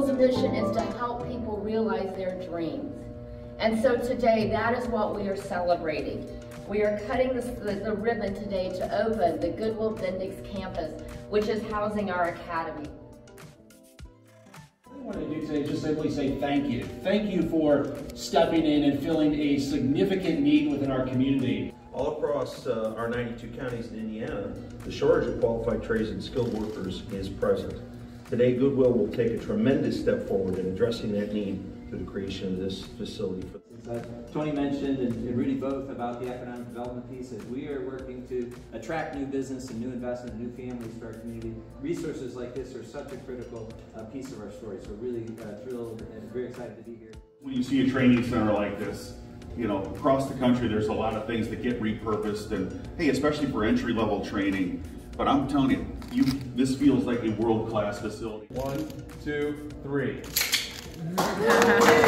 Goodwill's mission is to help people realize their dreams. And so today, that is what we are celebrating. We are cutting the, the, the ribbon today to open the Goodwill Bendix campus, which is housing our academy. What I want to do today is just simply say thank you. Thank you for stepping in and filling a significant need within our community. All across uh, our 92 counties in Indiana, the shortage of qualified trades and skilled workers is present. Today, Goodwill will take a tremendous step forward in addressing that need through the creation of this facility. Uh, Tony mentioned and, and Rudy both about the economic development piece as we are working to attract new business and new investment, new families to our community. Resources like this are such a critical uh, piece of our story. So really uh, thrilled and very excited to be here. When you see a training center like this, you know, across the country, there's a lot of things that get repurposed and hey, especially for entry level training. But I'm telling you, you this feels like a world class facility. One, two, three.